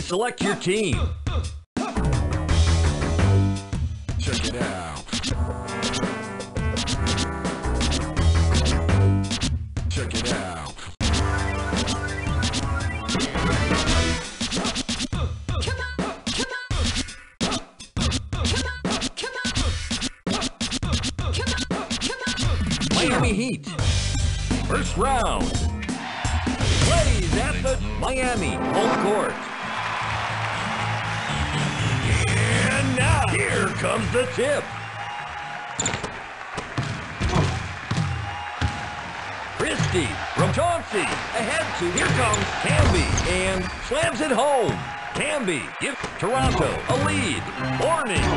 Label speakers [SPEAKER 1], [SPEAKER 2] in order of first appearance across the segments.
[SPEAKER 1] Select your team.
[SPEAKER 2] Check it out. Check it out.
[SPEAKER 1] Miami Heat. First round. Plays at the Miami home court. Now, here comes the tip. Christie from Chauncey. Ahead to, here comes Camby. And slams it home. Camby gives Toronto a lead. Mourning.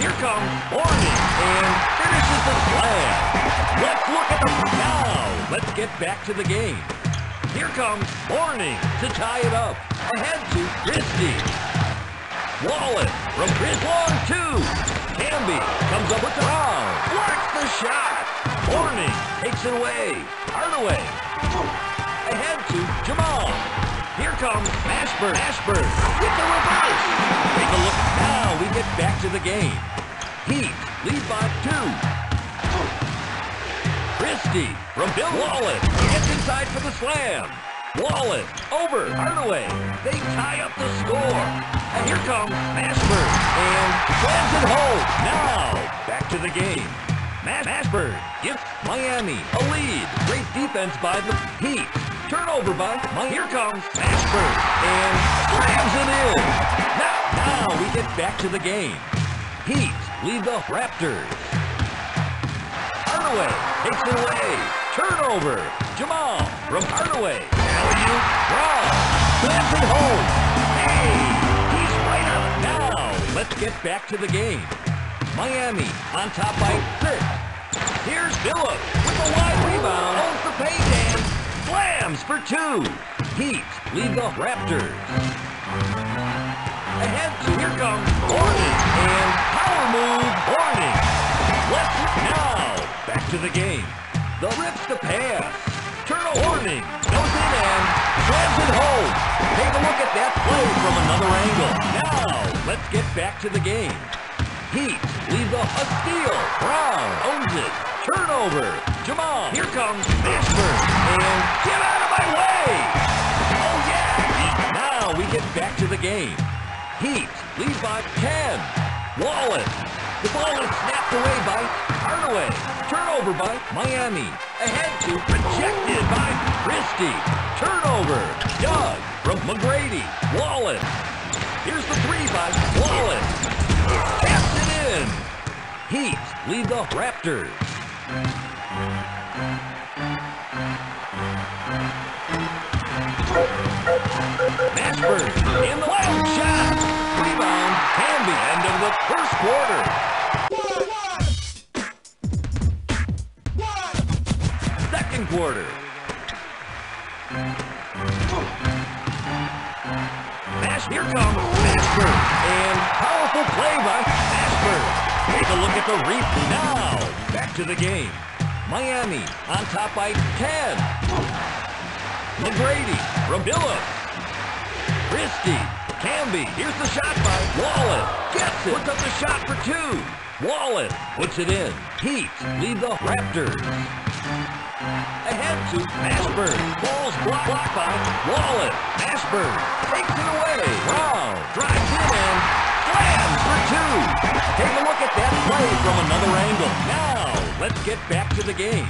[SPEAKER 1] Here comes Mourning and finishes the slam. Let's look at the now. Let's get back to the game. Here comes Mourning to tie it up. Ahead to Christie. Wallace from Chris Long two. Camby comes up with the round. Blocks the shot. Mourning takes it away. Hardaway. Ahead to Jamal. Here comes Mashburn. Mashburn with the reverse. Take a look now. We get back to the game. Heat lead by two. Christie from Bill Wallace gets inside for the slam. Wallace over Hardaway. They tie up the score. And here comes Mashburn and slams it home. Now back to the game. Mash Mashburn gives Miami a lead. Great defense by the Heat. Turnover by Miami. Here comes Mashburn and slams it in. Now, now we get back to the game. Heat lead the Raptors. Hardaway takes it away. Turnover. Jamal from Hardaway. Alley-oop. Brown. Slams it home. Hey, he's right on now. Let's get back to the game. Miami on top by six. Here's Phillip with a wide rebound. Owns the paint and slams for two. Heat lead the Raptors. Ahead here comes Mourning and power move Mourning. Left now to the game. The rips the pass. Turtle Mourning goes in and slams it home. Take a look at that play from another angle. Now let's get back to the game. Heat leave the a steal. Brown owns it. Turnover. Jamal. Here comes Mashburn. And get out of my way. Oh yeah. Now we get back to the game. Heat lead by 10. Wallace. The ball is snapped away by Hardaway. Turnover by Miami. Ahead to rejected by Christie. Turnover. Doug from McGrady. Wallace. Here's the three by Wallace. Taps it in. Heat lead the Raptors. Mashburn in the wild shot. Rebound. Camby. End of the first quarter. Quarter. Mash, here comes Mashburn. And powerful play by Mashburn. Take a look at the replay now. Back to the game. Miami on top by 10. McGrady Billups. Christie. Camby. Here's the shot by Wallace. Gets it. Puts up the shot for two. Wallace puts it in. Heat lead the Raptors. Ahead to Mashburn. Ball's blocked, by Wallace. Mashburn takes it away. Brown drives it in and slams for two. Take a look at that play from another angle. Now, let's get back to the game.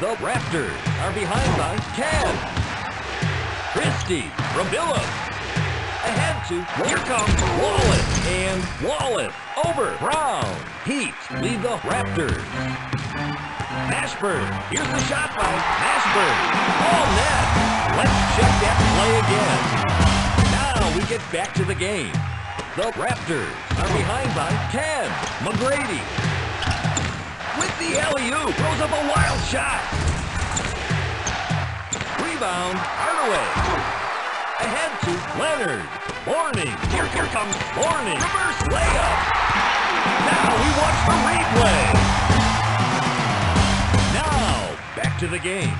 [SPEAKER 1] The Raptors are behind by 10. Christie from Billups. Ahead to, here comes Wallace, and Wallace over Brown. Heat lead the Raptors. Mashburn, here's the shot by Mashburn. All net. Let's check that play again. Now we get back to the game. The Raptors are behind by 10. McGrady with the alley-oop, throws up a wild shot. Rebound, Hardaway. Ahead to Lenard. Mourning. Here, here comes Mourning. Reverse layup. Now we watch the replay. To the game.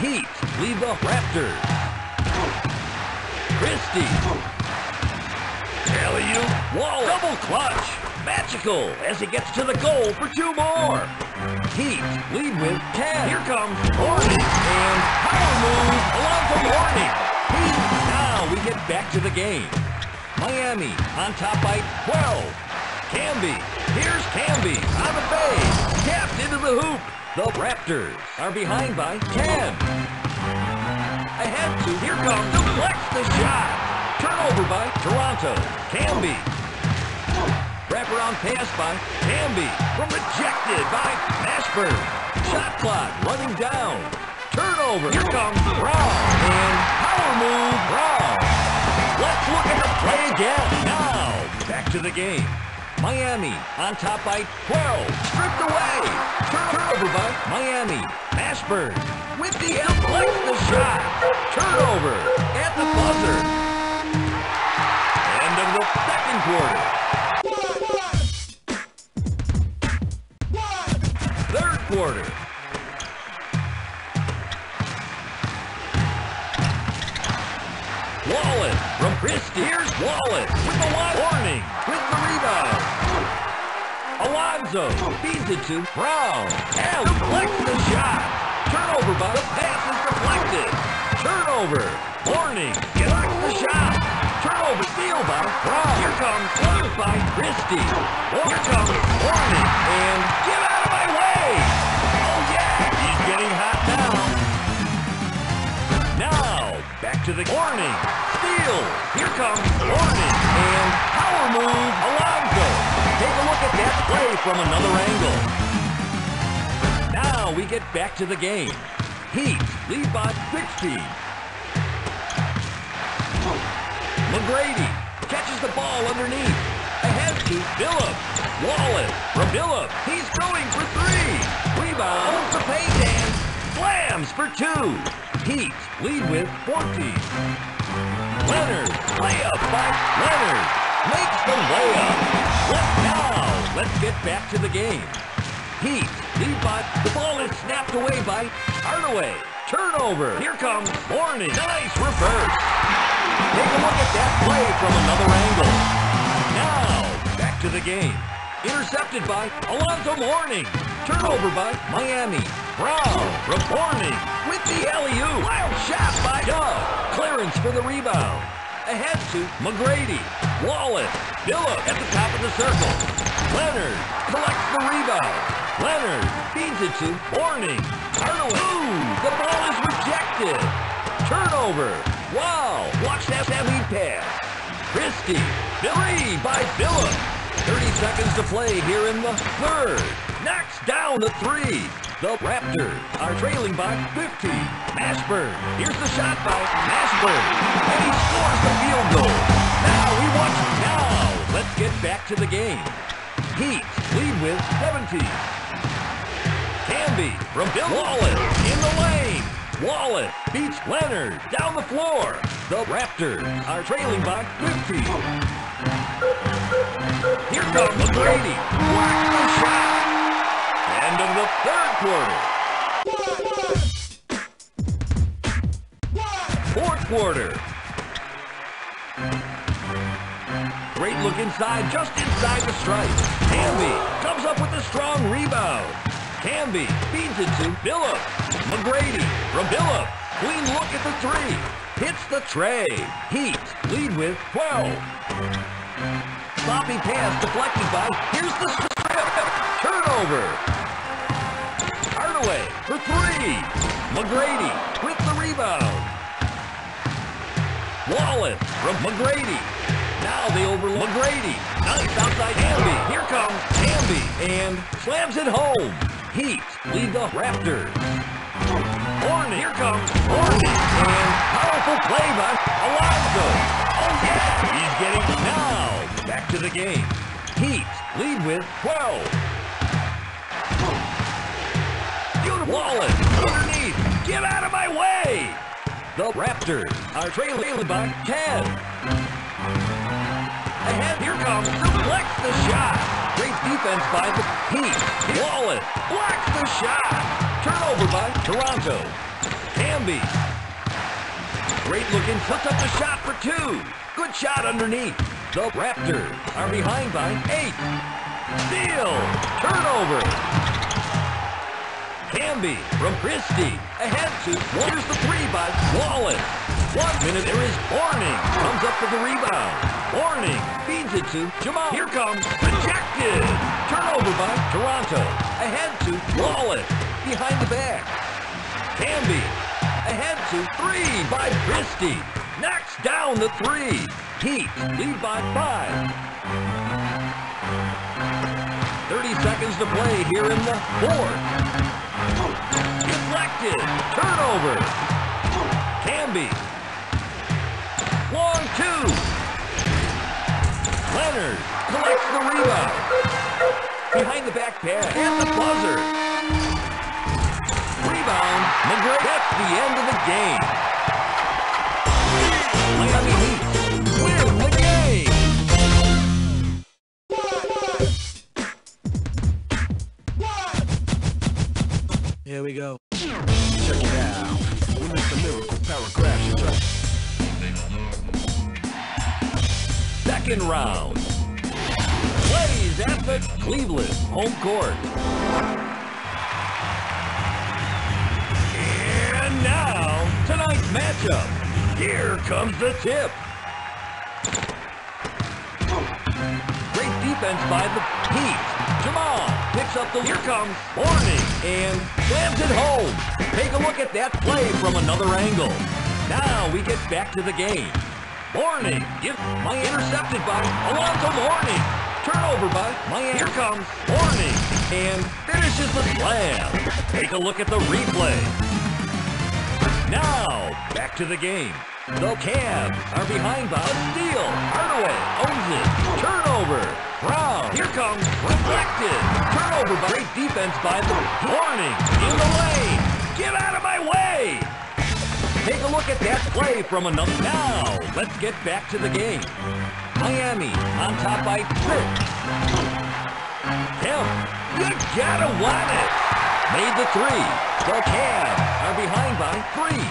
[SPEAKER 1] Heat lead the Raptors. Christie. Alley-oop. Wall. Double clutch. Magical as he gets to the goal for two more. Heat lead with 10. Here comes Mourning. And power move along from Mourning. Heat. Now we get back to the game. Miami on top by 12. Camby. Here's Camby on the base. Tapped into the hoop. The Raptors are behind by 10. Ahead to, here comes, deflects the shot. Turnover by Toronto. Camby. Wraparound pass by Camby. Rejected by Mashburn. Shot clock running down. Turnover. Here comes Brown. And power move Brown. Let's look at the play again. Now, back to the game. Miami on top by 12. Stripped away. Turnover by Miami. Mashburn with the deflects the shot. Turnover at the buzzer. End of the second quarter. Third quarter. Wallace from Christie. Here's Wallace with the one warning. Alonzo feeds it to Brown. And deflects the shot. Turnover by the pass is deflected. Turnover. Mourning. Blocks the shot. Turnover. Steal by Brown. Here comes one by Christie. Here comes Mourning. And get out of my way. Oh yeah, he's getting hot now. Now, back to the warning. Steal. Here comes Mourning. And power move, Alonzo. Take a look at that play from another angle. Now we get back to the game. Heat lead by 16. McGrady catches the ball underneath. Ahead to Phillips. Wallace from. He's going for three. Rebound. Paint and slams for two. Heat lead with 14. Lenard. Layup by Lenard. Makes the layup. Let now. Let's get back to the game. Heat by the ball is snapped away by Hardaway. Turnover. Here comes Mourning. Nice reverse. Take a look at that play from another angle. Now, back to the game. Intercepted by Alonzo Mourning. Turnover by Miami. Brown from Mourning with the alley-oop. Wild shot by Doug. Clearance for the rebound. Ahead to McGrady. Wallace. Phillip at the top of the circle. Lenard collects the rebound. Lenard feeds it to Mourning. Hardaway. Ooh, the ball is rejected. Turnover. Wow, watch that lead pass. Christie, Billy by Phillip. 30 seconds to play here in the third. Knocks down the three. The Raptors are trailing by 15. Mashburn, here's the shot by Mashburn. And he scores the field goal. Now we watch now. Let's get back to the game. Heat lead with 17. Camby from Bill Wallace in the lane. Wallace beats Lenard down the floor. The Raptors are trailing by 15. Here comes McGrady. Blocks the shot. End of the third quarter. Fourth quarter. Great look inside, just inside the stripe. Camby comes up with a strong rebound. Camby feeds it to Phillip. McGrady from Phillip. Clean look at the three. Hits the tray. Heat lead with 12. Sloppy pass deflected by, here's the strip. Turnover. Hardaway for three. McGrady with the rebound. Wallace from McGrady. Now they over McGrady. Nice outside Camby. Here comes Camby and slams it home. Heat lead the Raptors. Horn, here comes Horny. And powerful play by Alonzo. Oh yeah, he's getting now. Back to the game. Heat lead with 12. Wallace underneath. Get out of my way. The Raptors are trailing by 10. Ahead, here comes, deflects the shot. Great defense by the Heat. Wallace blocks the shot. Turnover by Toronto. Camby. Great looking, puts up the shot for two. Good shot underneath. The Raptors are behind by eight. Steal. Turnover. Camby from Christie. Ahead to Waters the three by Wallace. One minute there is Mourning. Comes up for the rebound. Mourning feeds it to Jamal. Here comes rejected. Turnover by Toronto. Ahead to Wallace. Behind the back. Camby. Ahead to three by Christie. Knocks down the three. Heat lead by five. 30 seconds to play here in the fourth. Turnover. Camby. Long two. Lenard collects the rebound. Behind the back pass and the buzzer. Rebound. McGrady. That's the end of the game. Miami Heat win the game.
[SPEAKER 3] Here we go.
[SPEAKER 2] Check it out. When it's the lyrical paragraph, you try
[SPEAKER 1] Second round. Plays at the Cleveland home court. And now, tonight's matchup. Here comes the tip. Great defense by the Heat. Jamal picks up the, here comes Mourning and slams it home. Take a look at that play from another angle. Now we get back to the game. Mourning, give my intercepted by Alonzo Mourning. Turnover by Miami. Here comes Mourning and finishes the slam. Take a look at the replay. Now, back to the game. The Cavs are behind by a steal. Hardaway owns it. Turnover. Brown. Here comes reflected. Turnover by great defense by the warning. in the lane. Get out of my way. Take a look at that play from another. Now, let's get back to the game. Miami on top by six. Kemp, you gotta want it. Made the three. The Cavs are behind by three.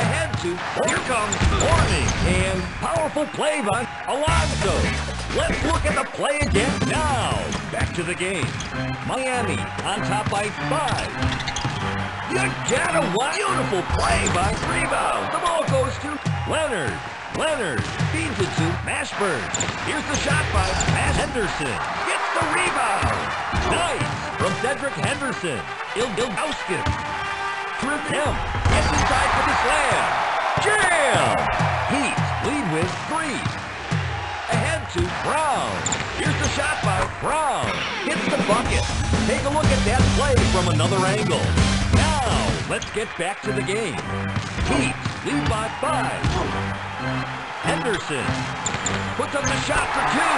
[SPEAKER 1] Ahead to, here comes Mourning. and powerful play by Alonzo. Let's look at the play again now. Back to the game. Miami on top by five. You gotta. Beautiful play by rebound. The ball goes to Lenard. Lenard feeds it to Mashburn. Here's the shot by Matt Henderson. Gets the rebound. Nice from Cedric Henderson. Il Ilgauskas. Trip him. Gets inside for the slam. Jam! Heat lead with three. To Brown. Here's the shot by Brown. Hits the bucket. Take a look at that play from another angle. Now, let's get back to the game. Heat lead by five. Henderson puts up the shot for two.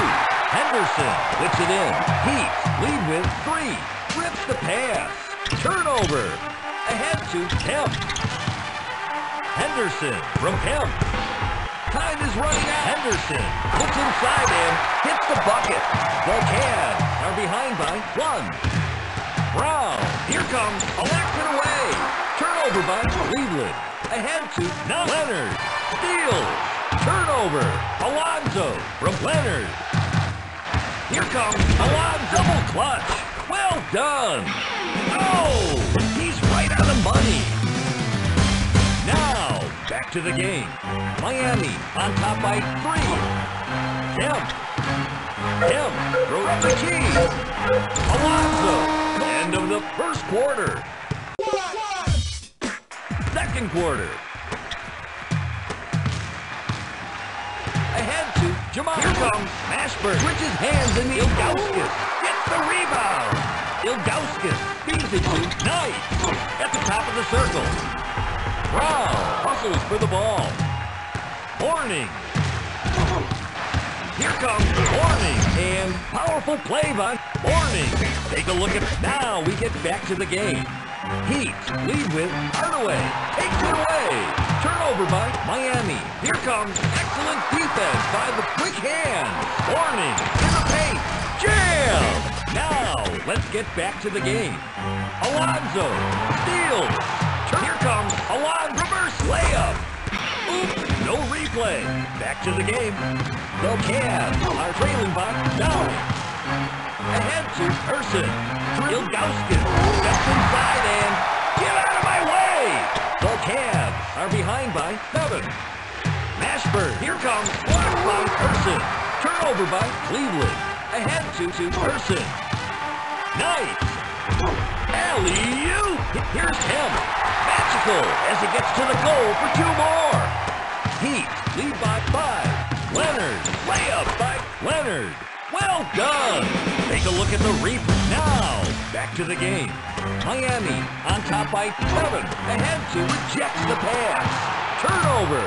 [SPEAKER 1] Henderson puts it in. Heat lead with three. Rips the pass. Turnover. Ahead to Kemp. Henderson from Kemp. Time is running out. Henderson looks inside and hits the bucket. The Cavs are behind by one. Brown, here comes, elects it away. Turnover by Cleveland. Ahead to Lenard. Steal. Turnover. Alonzo from Lenard. Here comes Alonzo. Double clutch. Well done. Oh, he's right on the money. Back to the game. Miami on top by three. Kemp. Kemp throws the key. Alonzo. End of the first quarter. Second quarter. Ahead to Jamal. Here comes Mashburn. Switches hands in the Ilgauskas. Gets the rebound. Ilgauskas feeds it to Knight. At the top of the circle. Brown hustles for the ball. Mourning. Here comes Mourning and powerful play by Mourning. Take a look at now we get back to the game. Heat lead with Hardaway. Takes it away. Turnover by Miami. Here comes excellent defense by the quick hand. Mourning in the paint. Jam! Now let's get back to the game. Alonzo steals. Here comes a long reverse layup. Oops, no replay. Back to the game. The Cavs are trailing by nine. Ahead to Person. Ilgauskas steps inside and get out of my way. The Cavs are behind by seven. Mashburn, here comes blocked by Person. Turnover by Cleveland. Ahead to, to Person. Nice. Alley-oop. Here's him. Magical as he gets to the goal for two more. Heat lead by five. Lenard, layup by Lenard. Well done. Take a look at the replay. Now, back to the game. Miami on top by seven. Ahead to rejects the pass. Turnover.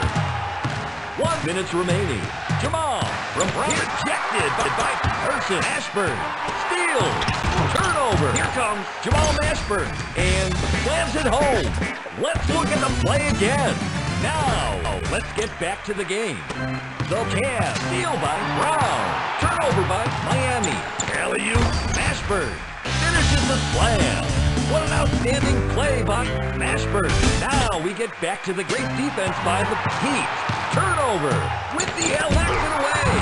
[SPEAKER 1] One minutes remaining. Jamal from Brown. Rejected by, by Person. Mashburn. Steal. Turnover. Here comes Jamal Mashburn. And slams it home. Let's look at the play again. Now, let's get back to the game. The Cavs. Steal by Brown. Turnover by Miami. Alley-oop. Mashburn. Finishes the slam. What an outstanding play by Mashburn. Now we get back to the great defense by the Heat. Turnover with the it away.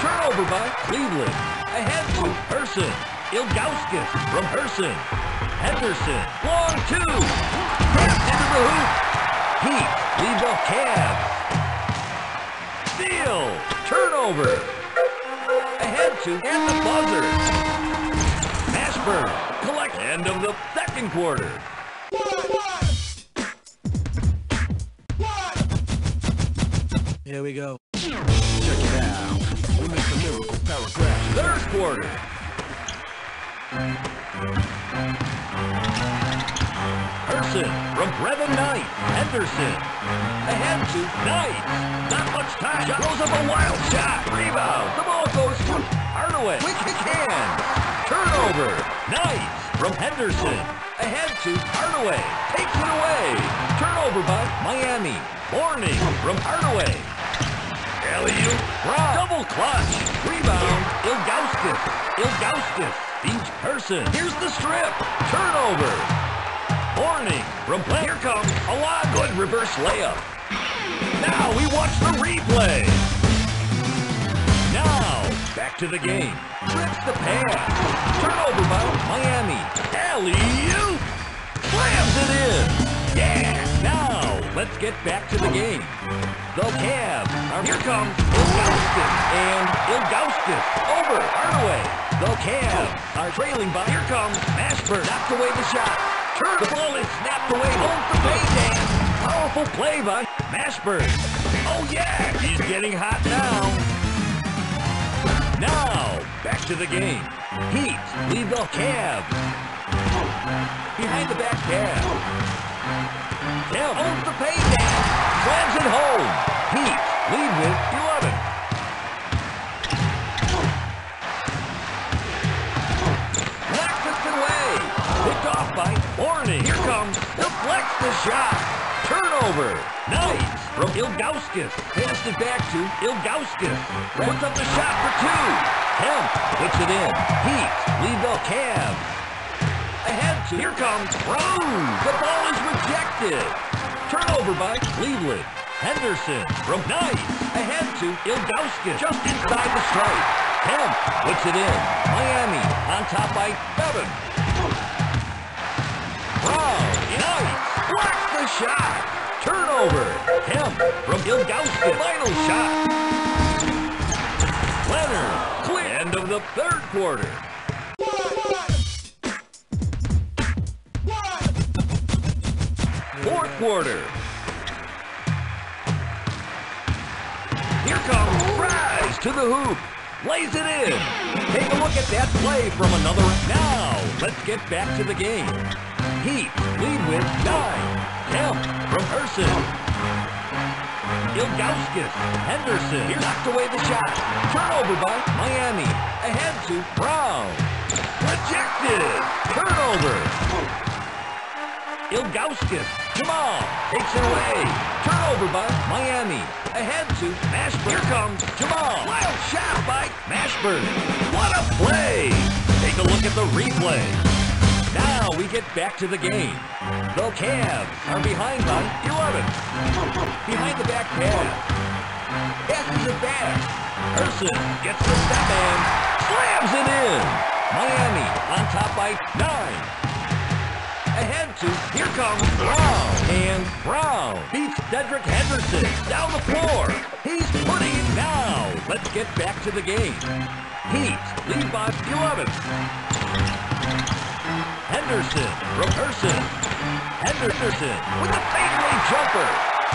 [SPEAKER 1] Turnover by Cleveland. Ahead to Person. Ilgauskas from Person. Henderson. Long two. Tapped into the hoop. Heat the Cavs. Steal. Turnover. Ahead to and the buzzer. Mashburn. Collect end of the second quarter.
[SPEAKER 2] Here we go. Check it out. We make the lyrical paragraph.
[SPEAKER 1] Third quarter. Person from Brevin Knight. Henderson. Ahead to Knight. Not much time. Throws up a wild shot. Rebound. The ball goes to Hardaway. Quick kick hand. Turnover. Knight from Henderson. Ahead to Hardaway. Takes it away. Turnover by Miami. Mourning from Hardaway. Alley-oop. Double clutch. Rebound. Ilgauskas. Ilgauskas. Beats Person. Here's the strip. Turnover. Mourning from. Here comes a lot good reverse layup. Now we watch the replay. Now back to the game. Trips the pass. Turnover by Miami. Alley-oop. Slams it in. Yeah. Let's get back to the game. The Cavs are here comes Ilgauskas and Ilgauskas over Hardaway. The Cavs are trailing by here comes Mashburn knocked away the shot. Turn the ball is snapped away home for Paydan. Powerful play by Mashburn. Oh yeah, he's getting hot now. Now back to the game. Heat lead the Cavs. Behind the back Cavs. Cavs owns the paydown. Slams it home. Heat lead with 11. Knocks away. Picked off by Mourning. Here comes. Deflects the shot. Turnover. Nice. From Ilgauskas. Passed it back to Ilgauskas. Puts up the shot for two. Kemp puts it in. Heat lead the Cavs. Ahead here comes Rose. The ball is rejected. Turnover by Cleveland. Henderson from Knight. Ahead to Ilgauskas. Just inside the stripe. Kemp puts it in. Miami on top by seven. Brown. Knight. Blocks the shot. Turnover. Kemp from Ilgauskas. Final shot. Lenard. Clear. End of the third quarter. Quarter. Here comes Rise to the hoop. Lays it in. Take a look at that play from another. Now, let's get back to the game. Heat lead with nine. Kemp from Person. Ilgauskas. Henderson. Here knocked away the shot. Turnover by Miami. Ahead to Brown. Rejected. Turnover. Ilgauskas. Jamal takes it away. Turnover by Miami. Ahead to Mashburn. Here comes Jamal. Wild shot by Mashburn. What a play. Take a look at the replay. Now we get back to the game. The Cavs are behind by 11. Behind the back pass. Passes it back. Gets the step and slams it in. Miami on top by 9 here comes Brown. And Brown beats Cedric Henderson down the floor. He's putting it now. Let's get back to the game. Heat lead by 11. Henderson Person. Henderson with the fadeaway jumper.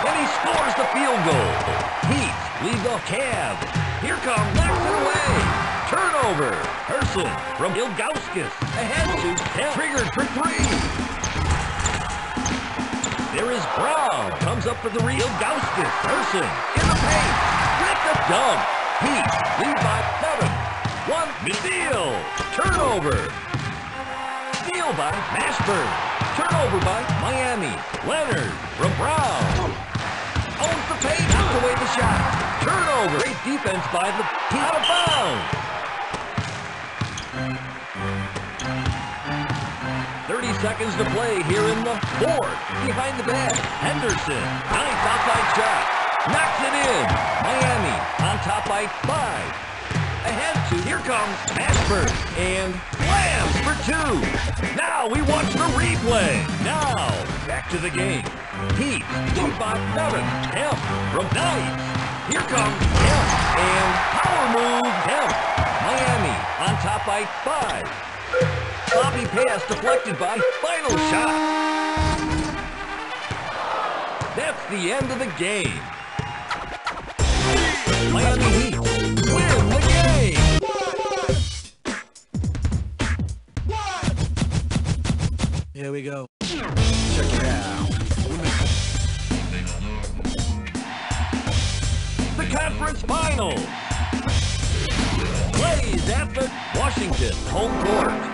[SPEAKER 1] And he scores the field goal. Heat lead the Cavs. Here comes, it away. Turnover. Person from Ilgauskas. Ahead to Triggered for three. There is Brown. Comes up for the real Gauskas. Person in the paint. With the dunk. Heat lead by seven. One steal. Turnover. Steal by Mashburn. Turnover by Miami. Lenard from Brown. Owns the paint. Knocks away the shot. Turnover. Great defense by the out of bounds. Seconds to play here in the fourth. Behind the back, Henderson. Ninth outside shot. Knocks it in. Miami on top by five. Ahead to, here comes Ashford. And slams for two. Now we watch the replay. Now, back to the game. Heat lead by seven. Kemp from nine. Here comes Kemp. And power move Kemp. Miami on top by five. Sloppy pass deflected by final shot. That's the end of the game. Miami Heat win the game.
[SPEAKER 2] Here we go. Check it out.
[SPEAKER 1] The conference final. Plays at the Washington home court.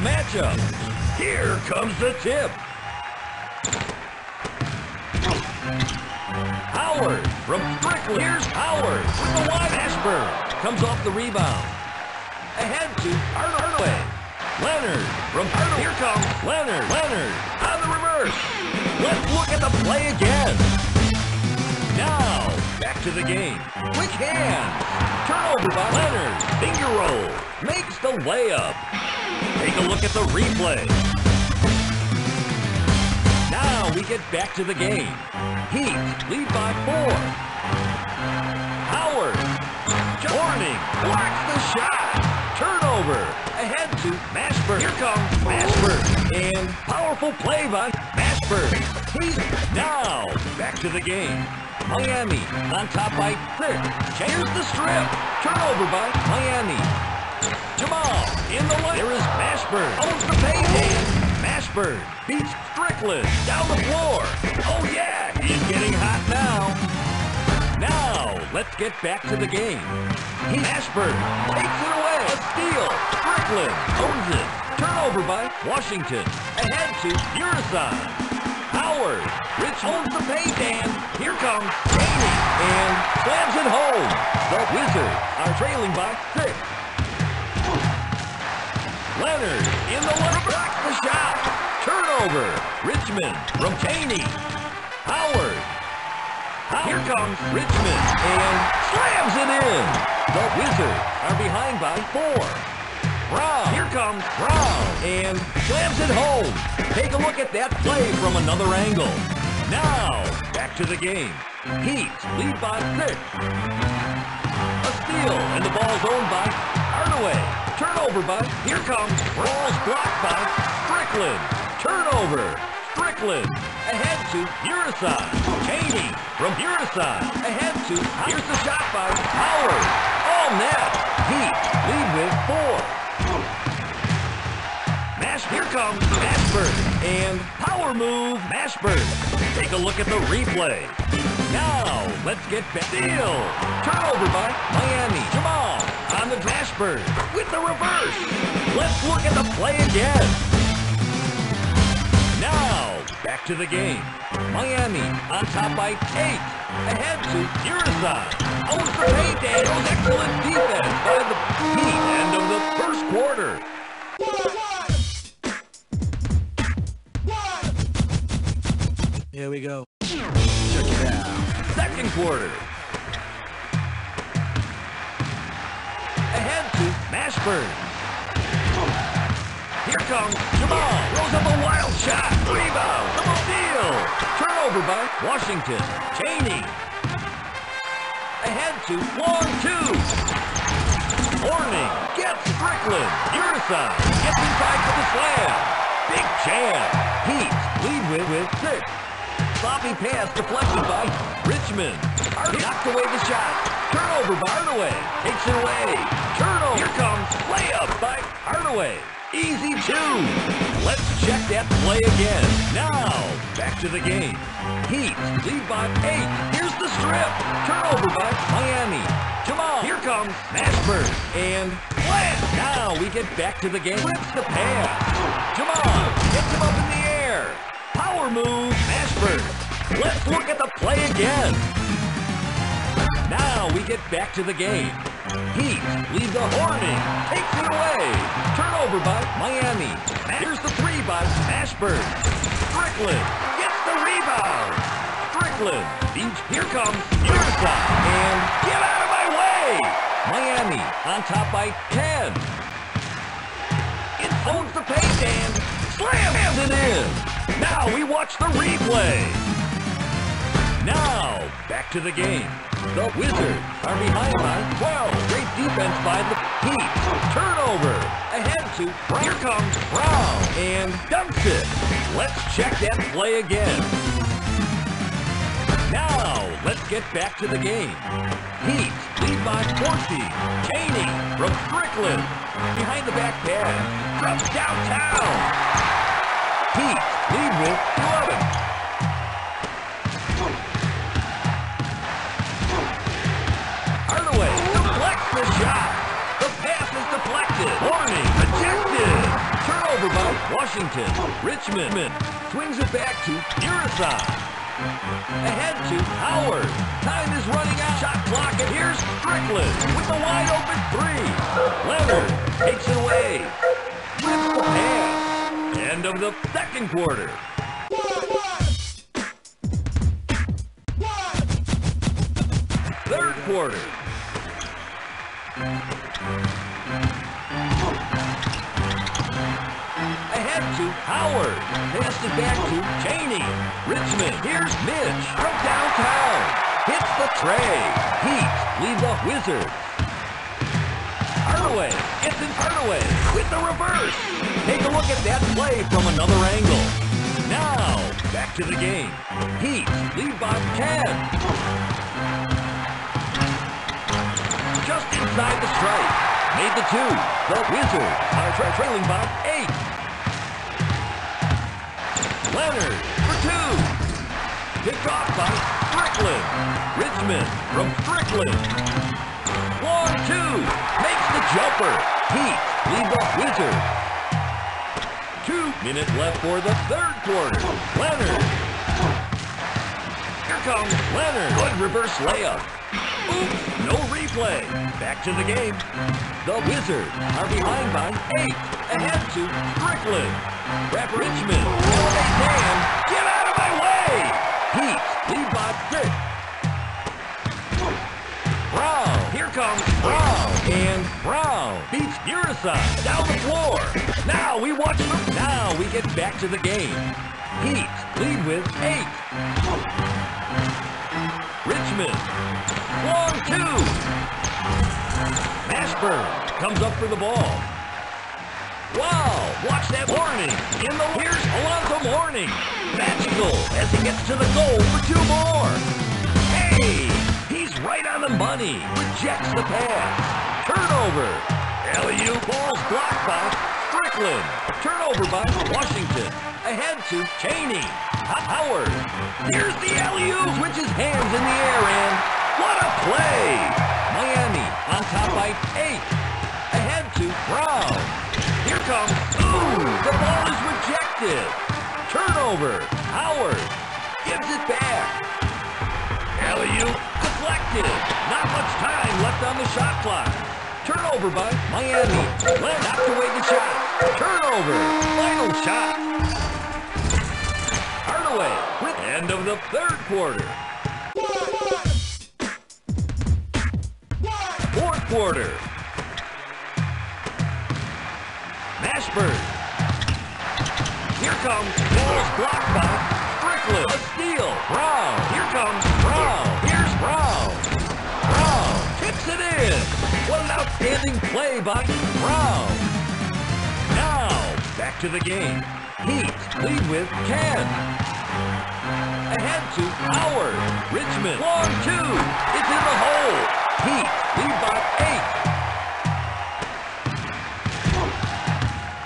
[SPEAKER 1] Matchup. Here comes the tip. Howard from Strickland. Here's Howard with the wide Ashburn. Comes off the rebound. Ahead to Hardaway. Lenard from Hardaway. Here comes Lenard. Lenard on the reverse. Let's look at the play again. Now, back to the game. Quick hands. Turnover by Lenard. Finger roll. Makes the layup. Take a look at the replay. Now we get back to the game. Heat lead by four. Howard. Mourning. Blocks the shot. Turnover. Ahead to Mashburn. Here comes Mashburn. And powerful play by Mashburn. He's now back to the game. Miami on top by Crick. Here's the strip. Turnover by Miami. Jamal in the lane. There is Mashburn. Owns the paint Mashburn beats Strickland down the floor. Oh yeah, he's getting hot now. Now, let's get back to the game. Mashburn takes it away. A steal. Strickland owns it. Turnover by Washington. Ahead to Urisan. Howard. Rich owns the paint and here comes Cheaney and slams it home. The Wizards are trailing by six. Lenard in the one blocks the shot. Turnover. Richmond from Cheaney. Howard. Here comes Richmond and slams it in. The Wizards are behind by four. Brown. Here comes Brown and slams it home. Take a look at that play from another angle. Now, back to the game. Heat lead by six. A steal, and the ball's owned by Hardaway. Turnover by, here comes, Ball's blocked by Strickland. Turnover, Strickland. Ahead to Urisan. Cheaney from Urisan. Ahead to, here's the shot by Howard. All net. Heat lead with four. Mash, here comes Mashburn. And power move, Mashburn. Take a look at the replay. Now, let's get back. Steal. Turnover by Miami. Jamal on the Mashburn with the reverse. Let's look at the play again. Now, back to the game. Miami on top by eight. Ahead to Uriasai. Owns and goes excellent defense by the Heat. End of the first quarter.
[SPEAKER 2] Here we go. Check it out.
[SPEAKER 1] Second quarter. Mashburn. Here comes Jamal. Throws up a wild shot. Rebound. The steal. Turnover by Washington. Cheaney. Ahead to long two. Mourning gets Strickland. Uriasai gets inside for the slam. Big jam. Heat lead with, with six. Sloppy pass deflected by Richmond. Knocked away the shot. Turnover by Hardaway. Takes it away. Turnover. Here comes layup by Hardaway. Easy two. Let's check that play again. Now, back to the game. Heat lead by eight. Here's the strip. Turnover by Miami. Jamal. Here comes Mashburn. And blast. Now we get back to the game. Flips the pass. Jamal gets him up. Power move, Mashburn. Let's look at the play again. Now we get back to the game. Heat lead the Mourning. Takes it away. Turnover by Miami. Here's the three by Mashburn. Strickland gets the rebound. Strickland beats. Here comes Uriasai. And get out of my way. Miami on top by 10. It owns the paint and slams it in. Now we watch the replay. Now, back to the game. The Wizards are behind by 12. Great defense by the Heat. Turnover. Ahead to. Here comes Brown and dunks it. Let's check that play again. Now, let's get back to the game. Heat lead by 14. Cheaney from Strickland. Behind the back pass. From downtown. Heat lead with 11. Hardaway deflects the shot. The pass is deflected. Mourning, rejected. Turnover by Washington. Richmond swings it back to Uriasai. Ahead to Howard. Time is running out. Shot clock, and here's Strickland with the wide open three. Lenard takes it away. End of the second quarter. Third quarter. Ahead to Howard. Passed it back to Cheaney. Richmond. Here's Mitch from downtown. Hits the tray. Heat lead the Wizards. Hardaway gets in Hardaway with the reverse. Take a look at that play from another angle. Now, back to the game. Heat lead by 10. Just inside the stripe. Made the two. The Wizards are tra- trailing by eight. Lenard for two. Picked off by Strickland. Richmond from Strickland. One, two. Makes the jumper. Heat lead the Wizards. Two minutes left for the third quarter. Lenard. Here comes Lenard. Good reverse layup. Oops, no replay. Back to the game. The Wizards are behind by eight. Ahead to Strickland. Rap Richmond. Dan. Get out of my way. Heat lead by six. Brown. Here comes Brown. And Brown Uriasai down the floor. Now we watch. Now we get back to the game. Heat lead with eight. Richmond. Long two. Mashburn comes up for the ball. Wow, watch that warning. In the here's Alonzo Mourning. Magical as he gets to the goal for two more. Hey, he's right on the money. Rejects the pass. Turnover. LU ball's blocked by Strickland. Turnover by Washington. Ahead to Cheaney. Ho- Howard. Here's the LU. Switches hands in the air and what a play. Miami on top by eight. Ahead to Brown. Here comes, ooh, the ball is rejected. Turnover. Howard gives it back. Alley-oop deflected. Not much time left on the shot clock. Turnover by Miami. Len knocked away the shot. Turnover. Final shot. Hardaway with end of the third quarter. Fourth quarter. Mashburn. Here comes Ball's blocked by Strickland. A steal. Brown. Here comes What an outstanding play by Brown. Now, back to the game. Heat lead with Ken. Ahead to Howard. Richmond. Long two. It's in the hole. Heat lead by eight.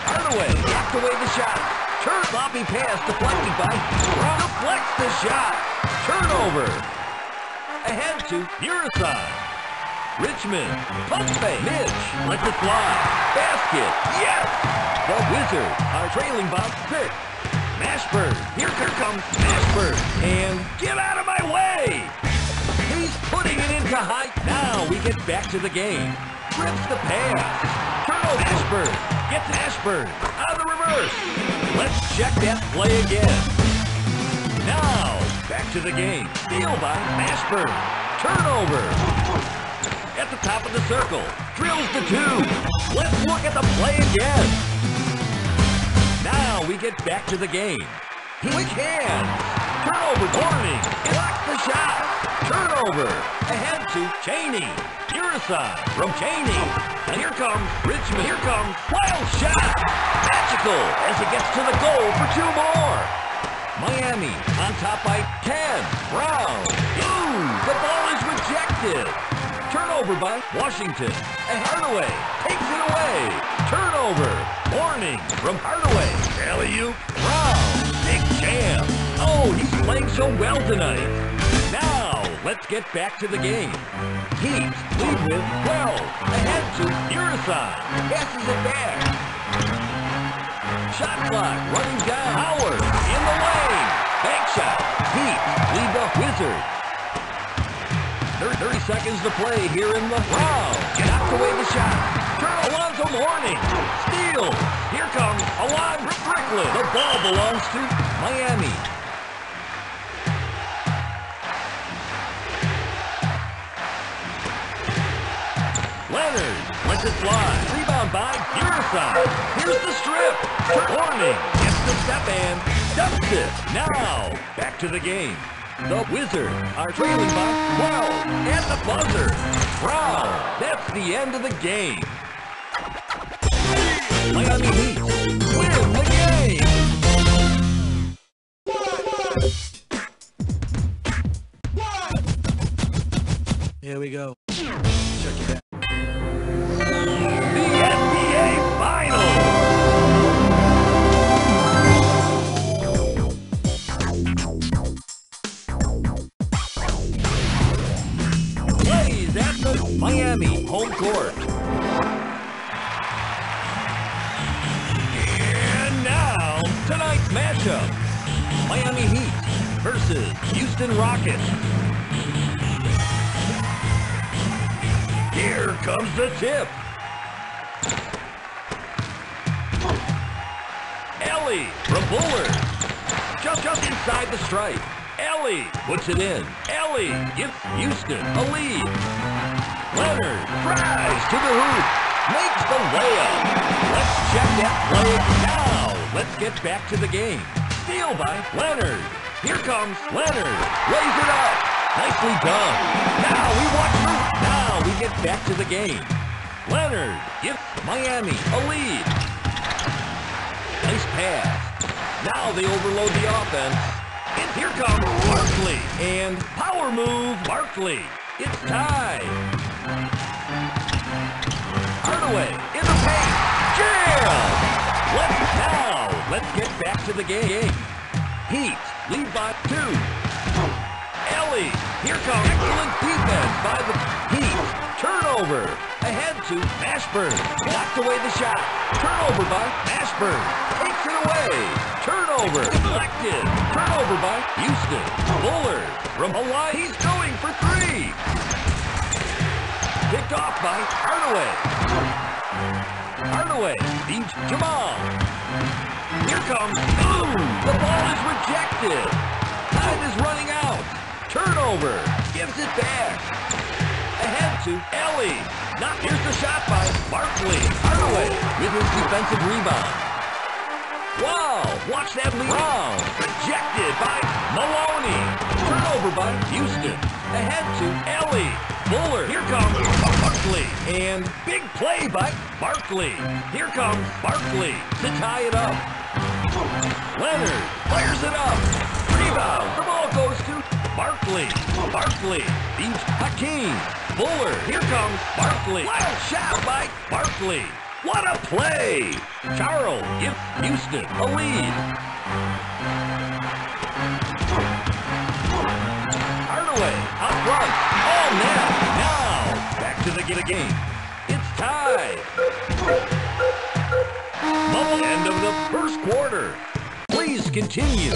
[SPEAKER 1] Hardaway knocked away the shot. Turn sloppy pass deflected by Brown. Deflects the shot. Turnover. Ahead to Urisan. Richmond. Pump fake. Mitch lets it fly. Basket. Yes! The Wizards are trailing by six. Mashburn. Here comes Mashburn. And get out of my way! He's putting it into height. Now we get back to the game. Rips the pass. Turnover. Mashburn. Gets Mashburn. Out of the reverse. Let's check that play again. Now, back to the game. Steal by Mashburn. Turnover. Top of the circle. Drills the two. Let's look at the play again. Now we get back to the game. He can. Turnover warning. Block the shot. Turnover. Ahead to Cheaney. Urisan from Cheaney. And here comes Richmond. Here comes wild shot. Magical as he gets to the goal for two more. Miami on top by 10. Brown. Ooh, the ball is rejected. Turnover by Washington. And Hardaway takes it away. Turnover. Warning from Hardaway. Alley-oop. Brown. Big jam. Oh, he's playing so well tonight. Now, let's get back to the game. Heat lead with 12. Ahead to Urisan. Passes it back. Shot clock running down. Howard in the lane. Bank shot. Heat lead the Wizards. 30 seconds to play here in the round. Knocked away the shot. Turn Alonzo Mourning. Steal. Here comes Alon Bricklin. The ball belongs to Miami. Lenard lets it fly. Rebound by Urisan. Here's the strip. Warning. Gets the step and dumps it. Now, back to the game. The Wizard are trailing by 12 at the buzzer. Brown. That's the end of the game. Miami Heat to the game. Steal by Lenard. Here comes Lenard. Lays it up. Nicely done. Now we watch. Now we get back to the game. Lenard gives Miami a lead. Nice pass. Now they overload the offense. And here comes Barkley. And power move, Barkley. It's tied. Hardaway in the paint. Jam! Let's let's get back to the game. Heat lead by two. Elie Here comes excellent defense by the Heat. Turnover. Ahead to Ashburn. Knocked away the shot. Turnover by Ashburn. Takes it away. Turnover. Deflected. Turnover by Houston. Bullard from Hawaii. He's going for three. Picked off by Hardaway. Hardaway beats Jamal. Here comes, boom! The ball is rejected. Time is running out. Turnover. Gives it back. Ahead to Elie. Not here's the shot by Barkley. Hardaway with his defensive rebound. Wow! Watch that lead. By Barkley. Here comes Barkley to tie it up. Lenard fires it up. Rebound. The ball goes to Barkley. Barkley beats Hakeem. Bullard. Here comes Barkley. Wild shot by Barkley. What a play! Charles gives Houston a lead. Hardaway out front. Oh, All net. Now back to the game. Tied. Bubble end of the first quarter. Please continue.